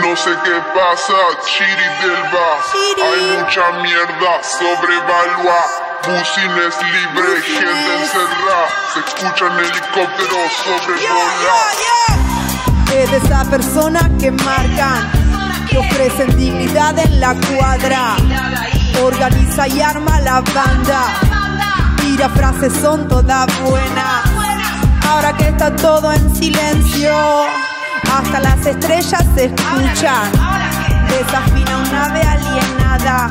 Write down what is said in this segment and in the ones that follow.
no sé qué pasa, Chiri del. Hay mucha mierda, sobrevalua. Bucines libre, gente encerrada. Se escuchan helicópteros sobrevolar. Es de esa persona que marcan, que ofrecen dignidad en la cuadra. Organiza y arma la banda. Tira frases son todas buenas. Ahora que está todo en silencio, hasta las estrellas se escuchan. Desafina una ave alienada.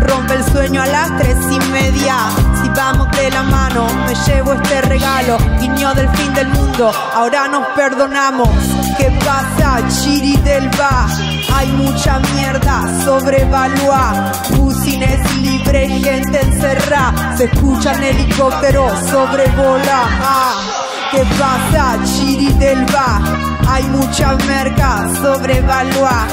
Rompe el sueño a las tres y media. Si vamos de la mano, me llevo este regalo. Guiño del fin del mundo, ahora nos perdonamos. ¿Qué pasa, Chiri del va? Hay mucha mierda, sobrevalúa. Bucines libre, gente encerrada. Se escuchan helicópteros, sobrevola. Ah, ¿Qué pasa, Chiri del va? Hay mucha merca, sobrevalúa.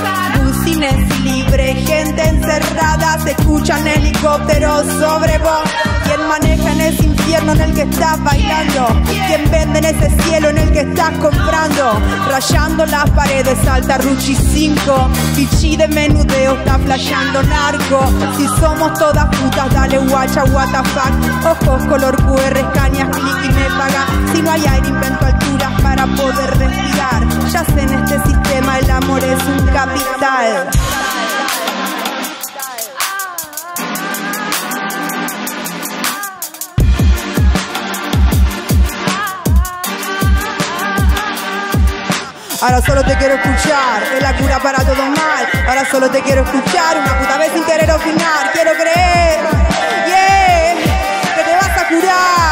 Bucines libre, gente encerrada. Se escuchan helicópteros sobrevola. ¿Quién maneja en ese infierno en el que estás bailando? ¿Quién vende en ese cielo en el que estás comprando? Rayando las paredes, alta Ruchi 5. Pichi de menudeo, está flasheando narco. Si somos todas putas, dale guacha, what the fuck. Ojos color QR, escaneas, clic y me paga. Si no hay aire, invento alturas para poder respirar. Ya sé en este sistema el amor es un capital. Ahora solo te quiero escuchar, es la cura para todo mal. Ahora solo te quiero escuchar, una puta vez sin querer opinar. Quiero creer, yeah, que te vas a curar.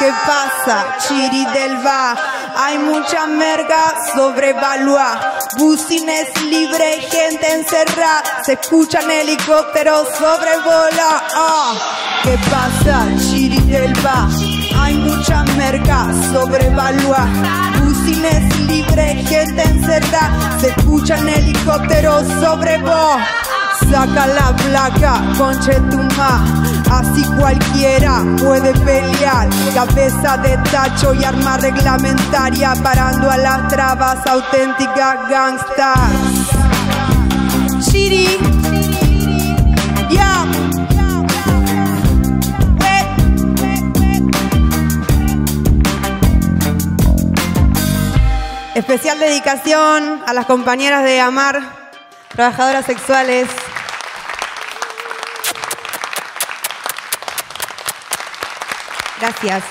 ¿Qué pasa, Chiri del va? Hay mucha merga, sobrevalúa. Bucines libre, gente encerrada. Se escuchan helicópteros sobrevola. Ah. ¿Qué pasa, Chiri del va? Hay mucha merca, sobrevalúa. Bucines libre, gente encerrada. Se escuchan helicópteros sobrevola. Saca la placa, conchetuma. Así cualquiera puede pelear. Cabeza de tacho y arma reglamentaria. Parando a las trabas auténticas gangsters. Chiri. Especial dedicación a las compañeras de Amar, trabajadoras sexuales. Gracias.